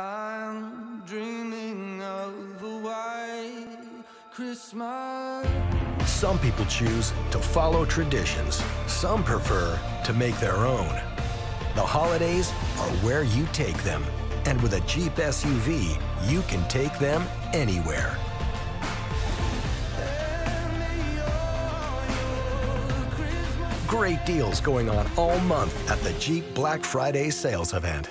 I'm dreaming of a white Christmas. Some people choose to follow traditions. Some prefer to make their own. The holidays are where you take them. And with a Jeep SUV, you can take them anywhere. Great deals going on all month at the Jeep Black Friday sales event.